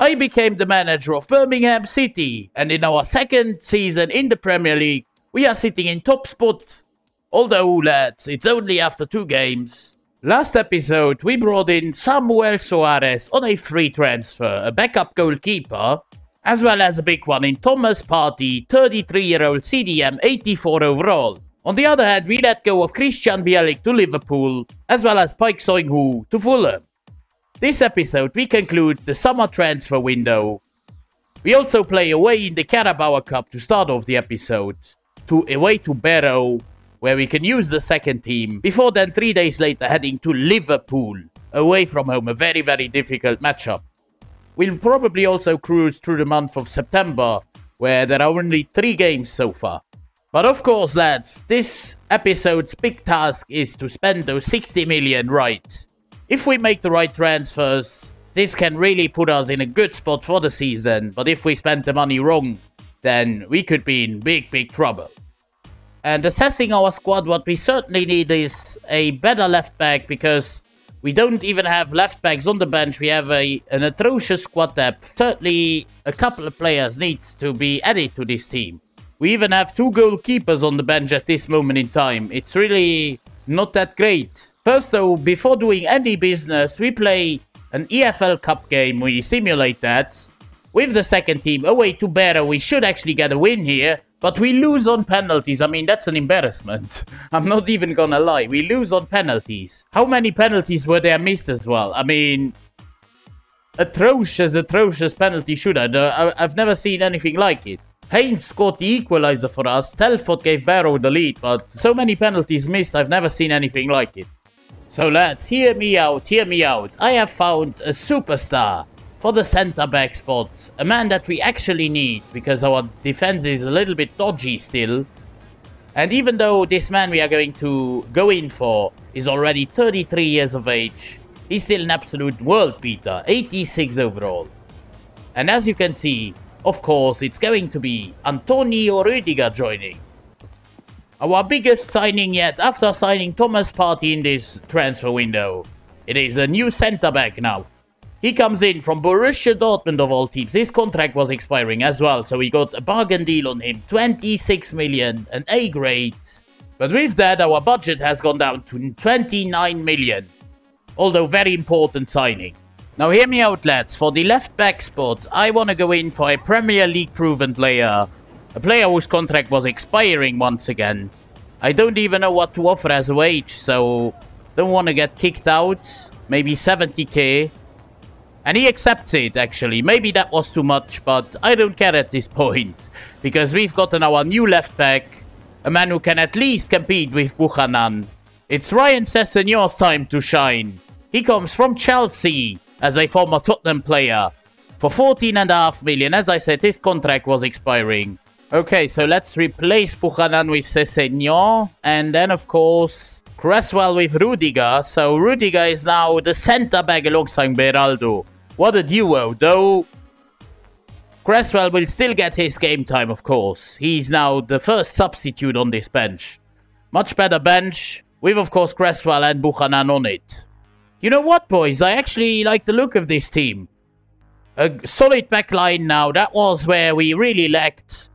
I became the manager of Birmingham City, and in our second season in the Premier League, we are sitting in top spot. Although, lads, it's only after two games. Last episode, we brought in Samuel Soares on a free transfer, a backup goalkeeper, as well as a big one in Thomas Partey, 33 year old CDM, 84 overall. On the other hand, we let go of Krystian Bielik to Liverpool, as well as Paik Seung-ho to Fulham. This episode, we conclude the summer transfer window. We also play away in the Carabao Cup to start off the episode, to away to Barrow, where we can use the second team, before then three days later heading to Liverpool, away from home, a very, very difficult matchup. We'll probably also cruise through the month of September, where there are only three games so far. But of course, lads, this episode's big task is to spend those 60 million right. If we make the right transfers, this can really put us in a good spot for the season. But if we spend the money wrong, then we could be in big, big trouble. And assessing our squad, what we certainly need is a better left back because we don't even have left backs on the bench. We have a an atrocious squad depth. Certainly, a couple of players need to be added to this team. We even have two goalkeepers on the bench at this moment in time. It's really not that great. First though, before doing any business, we play an EFL Cup game. We simulate that. With the second team oh, away to Barrow, we should actually get a win here. But we lose on penalties. I mean, that's an embarrassment. I'm not even gonna lie. We lose on penalties. How many penalties were there missed as well? I mean, atrocious, atrocious penalty shootout. I've never seen anything like it. Haynes scored the equalizer for us. Telford gave Barrow the lead, but so many penalties missed, I've never seen anything like it. So lads, hear me out, hear me out. I have found a superstar for the centre back spot. A man that we actually need because our defense is a little bit dodgy still. And even though this man we are going to go in for is already 33 years of age, he's still an absolute world beater, 86 overall. And as you can see, of course, it's going to be Antonio Rüdiger joining. Our biggest signing yet after signing Thomas Partey in this transfer window. It is a new centre back now. He comes in from Borussia Dortmund of all teams. His contract was expiring as well, so we got a bargain deal on him. 26 million, an A grade. But with that, our budget has gone down to 29 million. Although very important signing. Now hear me out lads, for the left back spot, I want to go in for a Premier League proven player. A player whose contract was expiring once again. I don't even know what to offer as a wage, so don't want to get kicked out. Maybe 70k. And he accepts it actually. Maybe that was too much, but I don't care at this point. Because we've gotten our new left back. A man who can at least compete with Buchanan. It's Ryan Sessegnon's time to shine. He comes from Chelsea as a former Tottenham player for 14.5 million. As I said, his contract was expiring. Okay, so let's replace Buchanan with Sessegnon, and then of course Cresswell with Rüdiger. So Rüdiger is now the centre back alongside Beraldo. What a duo, though. Cresswell will still get his game time, of course. He's now the first substitute on this bench. Much better bench, with of course Cresswell and Buchanan on it. You know what, boys? I actually like the look of this team. A solid back line now. That was where we really lacked.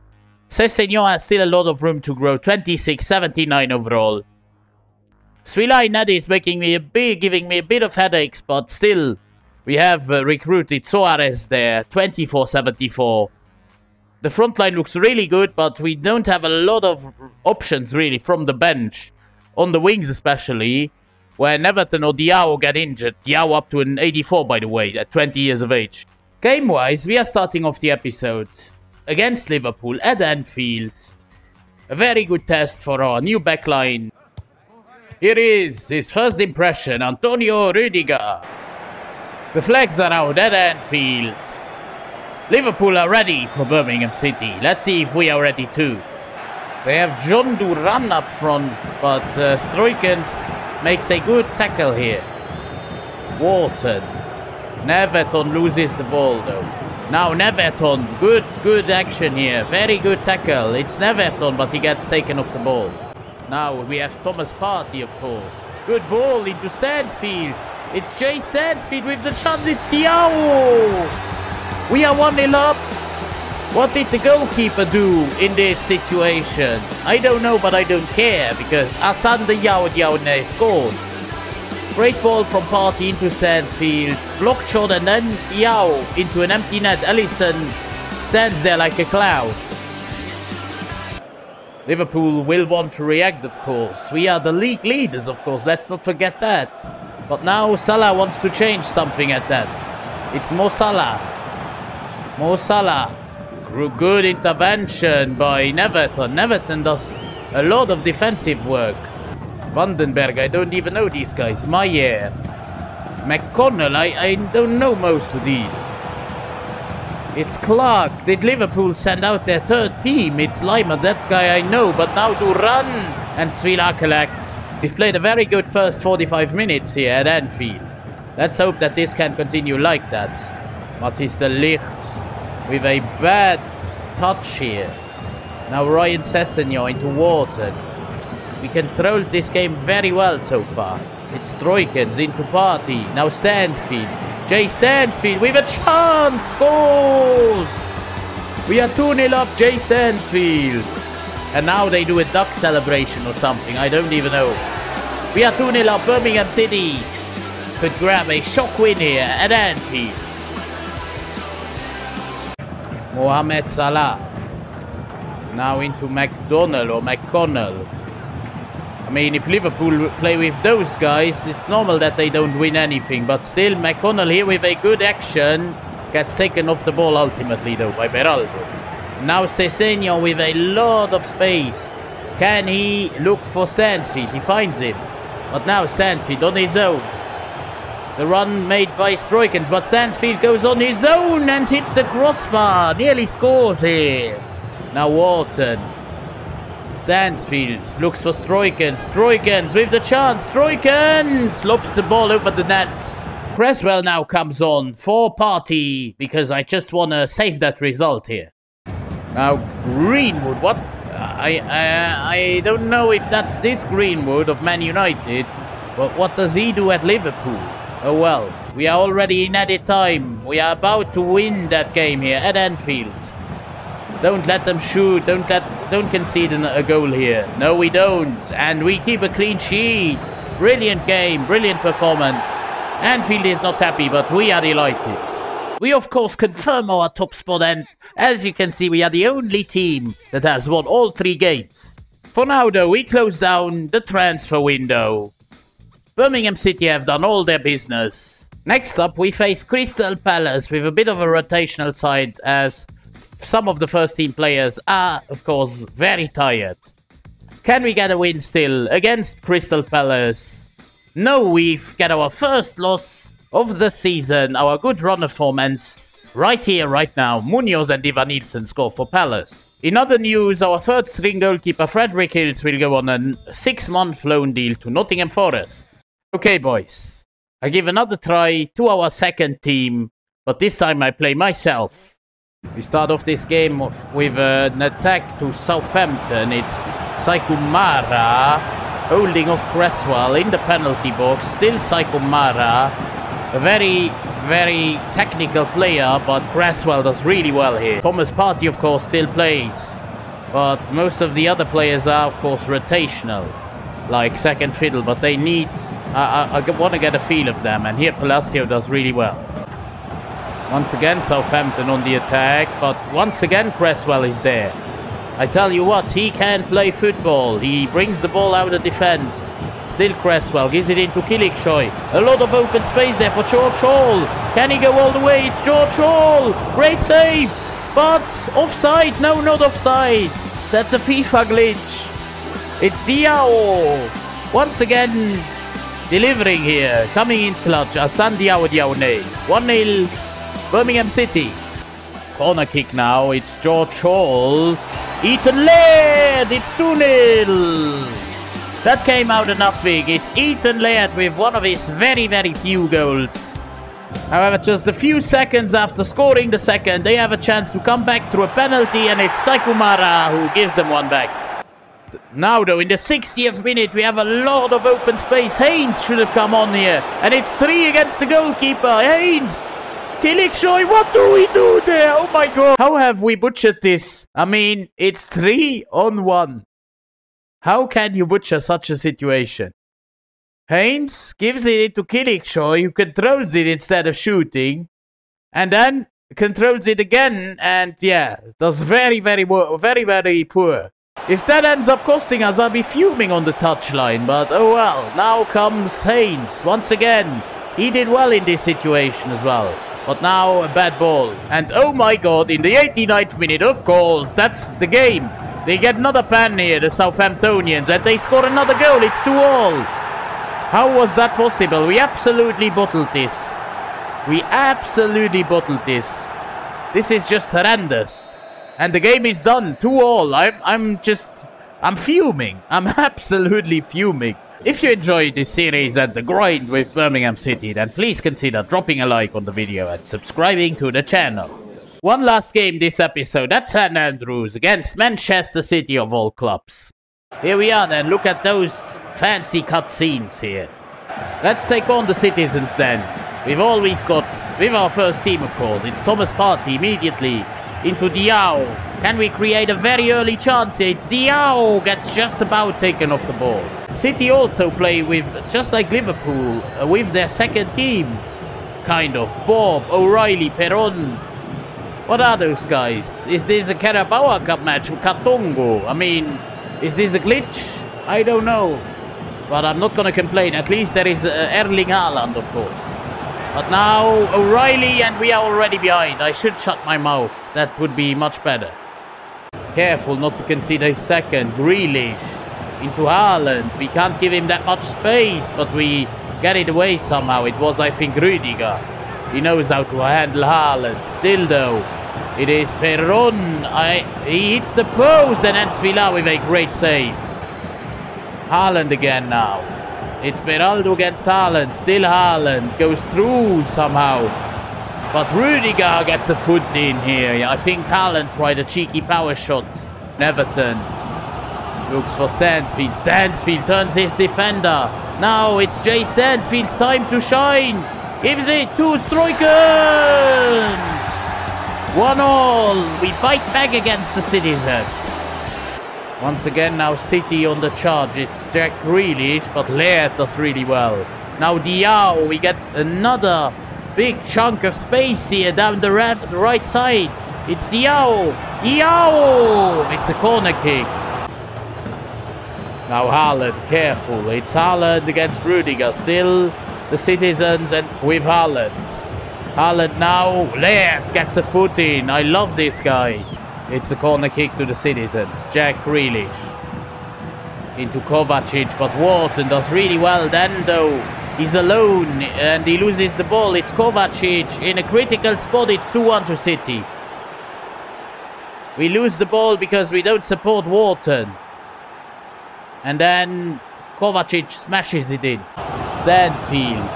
Sessegnon has still a lot of room to grow. 26, 79 overall. Svilaj Nadi is making me a bit, giving me a bit of headaches, but still, we have uh, recruited Soares there, 24, 74. The front line looks really good, but we don't have a lot of options really from the bench. On the wings especially where Everton or Diao get injured. Diao up to an 84, by the way, at 20 years of age. Game-wise, we are starting off the episode against Liverpool at Anfield. A very good test for our new backline. Here is his first impression, Antonio Rüdiger. The flags are out at Anfield. Liverpool are ready for Birmingham City. Let's see if we are ready too. They have Jhon Duran up front, but uh, Stroeykens makes a good tackle here. Wharton. Neverton loses the ball though. Now Neverton, good, good action here. Very good tackle. It's Neverton, but he gets taken off the ball. Now we have Thomas Partey, of course. Good ball into Stansfield. It's Jay Stansfield with the chance. It's Diao. we are 1 0 up. What did the goalkeeper do in this situation? I don't know, but I don't care because Asanda Yao Yaone scored. Great ball from Partey into Stansfield. Blocked shot and then Yao into an empty net. Alisson stands there like a cloud. Liverpool will want to react, of course. We are the league leaders, of course. Let's not forget that. But now Salah wants to change something at that. It's Mo Salah. Mo Salah. Good intervention by Neverton. Neverton does a lot of defensive work. Vandenberg, I don't even know these guys. Mayer. McConnell, I, I don't know most of these. It's Clark. Did Liverpool send out their third team? It's Lima, that guy I know, but now to run and Svilakalaks. We've played a very good first 45 minutes here at Anfield. Let's hope that this can continue like that. Matthijs de Ligt with a bad touch here. Now Ryan Sessegnon into Wharton. We controlled this game very well so far. It's Stroeykens into Partey. Now Stansfield. Jay Stansfield with a chance. Scores! We are 2-0 up Jay Stansfield. And now they do a duck celebration or something. I don't even know. We are 2-0 up Birmingham City. Could grab a shock win here at Anfield. Mohamed Salah. Now into McDonald or McConnell. I mean, if Liverpool play with those guys, it's normal that they don't win anything. But still, McConnell here with a good action gets taken off the ball ultimately, though, by Beraldo. Now Sessegnon with a lot of space. Can he look for Stansfield? He finds him. But now Stansfield on his own. The run made by Stroeykens, but Stansfield goes on his own and hits the crossbar. Nearly scores here. Now Wharton. Stansfield looks for Stroeykens. Stroeykens with the chance. Stroeykens lobs the ball over the net. Cresswell now comes on for Partey because I just want to save that result here. Now Greenwood, what? I, I I don't know if that's this Greenwood of Man United, but what does he do at Liverpool? Oh well, we are already in added time. We are about to win that game here at Anfield. Don't let them shoot. Don't let. Don't concede a goal here. No, we don't. And we keep a clean sheet. Brilliant game. Brilliant performance. Anfield is not happy, but we are delighted. We of course confirm our top spot, and as you can see, we are the only team that has won all three games. For now, though, we close down the transfer window. Birmingham City have done all their business. Next up, we face Crystal Palace with a bit of a rotational side as some of the first team players are, of course, very tired. Can we get a win still against Crystal Palace? No, we've got our first loss of the season, our good run of form ends Right here, right now, Munoz and Ivan Nielsen score for Palace. In other news, our third string goalkeeper Frederick Hills will go on a six month loan deal to Nottingham Forest. Okay, boys, I give another try to our second team, but this time I play myself. We start off this game with an attack to Southampton. It's Sekou Mara holding off Cresswell in the penalty box. Still Sekou Mara. A very, very technical player, but Cresswell does really well here. Thomas Partey, of course, still plays. But most of the other players are, of course, rotational. Like second fiddle, but they need... I, I, want to get a feel of them, and here Palacio does really well. Once again, Southampton on the attack, but once again, Cresswell is there. I tell you what, he can play football. He brings the ball out of defence. Still Cresswell gives it into Kiliksoy. A lot of open space there for George Hall. Can he go all the way? It's George Hall. Great save. But offside. No, not offside. That's a FIFA glitch. It's Diao. Once again, delivering here. Coming in clutch. Assane Diao Diaone. 1-0 Birmingham City. Corner kick now. It's George Hall. Ethan Laird. It's 2-0. That came out of nothing. It's Ethan Laird with one of his very, very few goals. However, just a few seconds after scoring the second, they have a chance to come back through a penalty, and it's Sekou Mara who gives them one back. Now, though, in the 60th minute, we have a lot of open space. Haynes should have come on here, and it's three against the goalkeeper. Haynes Kiliksoy, what do we do there? Oh my god. How have we butchered this? I mean, it's three on one. How can you butcher such a situation? Haynes gives it to Kiliksoy, who controls it instead of shooting. And then controls it again, and yeah, does very, very, very, very poor. If that ends up costing us, I'll be fuming on the touchline, but oh well. Now comes Haynes. Once again, he did well in this situation as well. But now a bad ball. And oh my god, in the 89th minute, of course, that's the game. They get another pan here, the Southamptonians, and they score another goal. It's 2 all. How was that possible? We absolutely bottled this. We absolutely bottled this. This is just horrendous. And the game is done. 2 all. I'm, I'm just... I'm fuming. I'm absolutely fuming. If you enjoyed this series and the grind with Birmingham City, then please consider dropping a like on the video and subscribing to the channel. One last game this episode at St Andrews against Manchester City of all clubs. Here we are then, look at those fancy cutscenes here. Let's take on the citizens then. With all we've got, with our first team of course, it's Thomas Partey immediately into Diao. Can we create a very early chance? It's Diao gets just about taken off the ball. City also play with, just like Liverpool, uh, with their second team. Kind of. Bobb, O'Reilly, Peron. What are those guys? Is this a Carabao Cup match with Katongo? I mean, is this a glitch? I don't know. But I'm not going to complain. At least there is uh, Erling Haaland, of course. But now O'Reilly and we are already behind. I should shut my mouth. That would be much better. Careful not to concede a second. Grealish into Haaland. We can't give him that much space, but we get it away somehow. It was, I think, Rüdiger. He knows how to handle Haaland. Still, though, it is Perron. I, he hits the post and ends Villa with a great save. Haaland again now. It's Beraldo against Haaland. Still Haaland. Goes through somehow. But Rüdiger gets a foot in here. I think Haaland tried a cheeky power shot. Neverton Looks for Stansfield. Stansfield turns his defender. Now it's Jay Stansfield's time to shine. Gives it to Stroeykens. One all. We fight back against the Citizens. Once again, now City on the charge. It's Jack Grealish, but Laird does really well. Now Diao, we get another big chunk of space here down the, right side. It's Diao. Diao! It's a corner kick. Now Haaland, careful. It's Haaland against Rüdiger. Still the citizens and with Haaland. Haaland now. Laird gets a foot in. I love this guy. It's a corner kick to the citizens. Jack Grealish. Into Kovacic, but Wharton does really well. Then though, he's alone and he loses the ball. It's Kovacic in a critical spot. It's 2-1 to City. We lose the ball because we don't support Wharton. And then Kovacic smashes it in. Stansfield.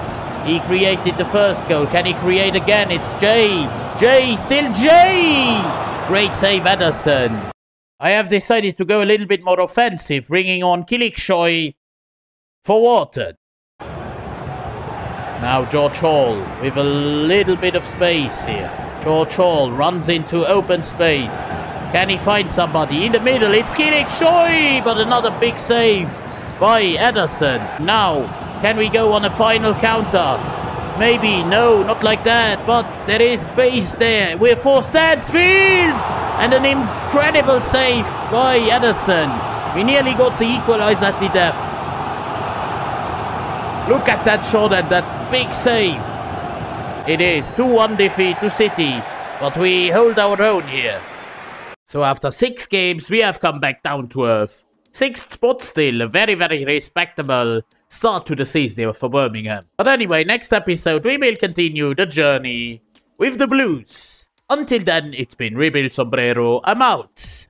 He created the first goal. Can he create again? It's Jay. Jay, still Jay! Great save, Ederson. I have decided to go a little bit more offensive, bringing on Kiliksoy for Wharton. Now George Hall with a little bit of space here. George Hall runs into open space. Can he find somebody? In the middle, it's Kiliksoy, but another big save by Ederson. Now, can we go on a final counter? Maybe, no, not like that, but there is space there. We're for Stansfield! And an incredible save by Ederson. We nearly got the equalizer at the death. Look at that shot and that big save. It is 2-1 defeat to City, but we hold our own here. So after six games, we have come back down to earth. Sixth spot still, very, very respectable start to the season for Birmingham. But anyway, next episode, we will continue the journey with the Blues. Until then, it's been Rebuild Sombrero. I'm out.